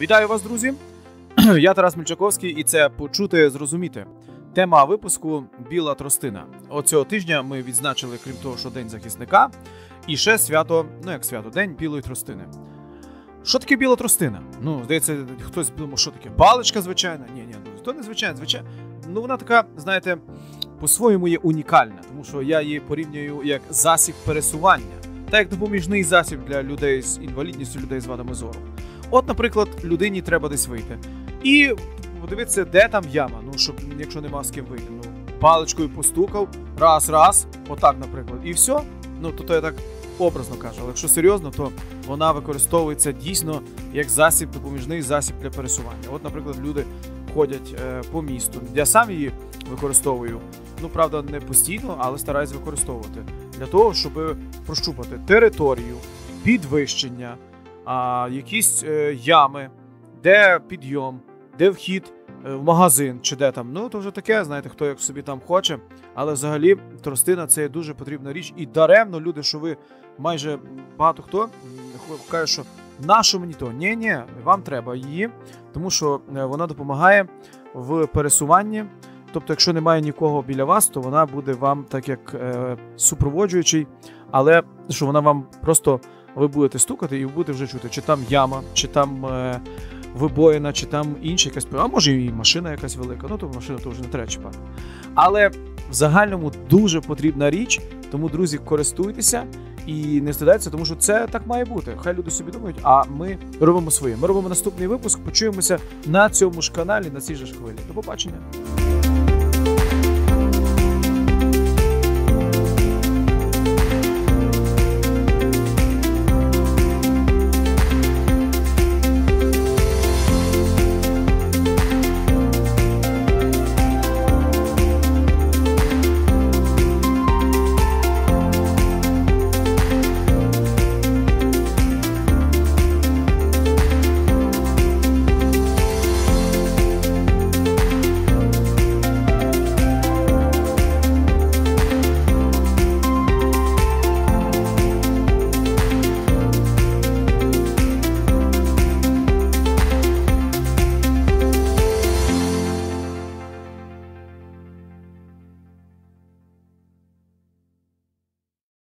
Вітаю вас, друзі! Я Тарас Мільчаковський, і це почути зрозуміти. Тема випуску Біла тростина. Оцього тижня ми відзначили, крім того, що День захисника, і ще свято, ну як свято, День білої тростини. Що таке біла тростина? Ну, здається, хтось думав, що таке паличка звичайна. Ні, ні, ну то не звичайна, звичайна. Ну вона така, знаєте, по-своєму є унікальна, тому що я її порівнюю як засіб пересування, та як допоміжний засіб для людей з інвалідністю, людей з вадами зору. От, наприклад, людині треба десь вийти. І подивитися, де там яма. Ну, щоб якщо нема з ким вийти. Ну, паличкою постукав, раз, раз, отак, наприклад, і все. Ну, то, то я так образно кажу. Але якщо серйозно, то вона використовується дійсно як засіб, допоміжний засіб для пересування. От, наприклад, люди ходять е, по місту. Я сам її використовую. Ну, правда, не постійно, але стараюсь використовувати для того, щоб прощупати територію, підвищення а, якісь е, ями, де підйом, де вхід е, в магазин чи де там. Ну, то вже таке, знаєте, хто як собі там хоче. Але взагалі тростина це дуже потрібна річ. І даремно люди, що ви майже багато хто каже, що нащо мені то? Ні, ні, вам треба її, тому що е, вона допомагає в пересуванні. Тобто, якщо немає нікого біля вас, то вона буде вам так як е, супроводжуючий, але що вона вам просто ви будете стукати і будете вже чути, чи там яма, чи там е, вибоїна, чи там інша якась, а може і машина якась велика, ну то машину то вже не треба чіпати. Але в загальному дуже потрібна річ, тому, друзі, користуйтеся і не стидайтеся, тому що це так має бути. Хай люди собі думають, а ми робимо своє. Ми робимо наступний випуск. Почуємося на цьому ж каналі, на цій же ж хвилі. До побачення.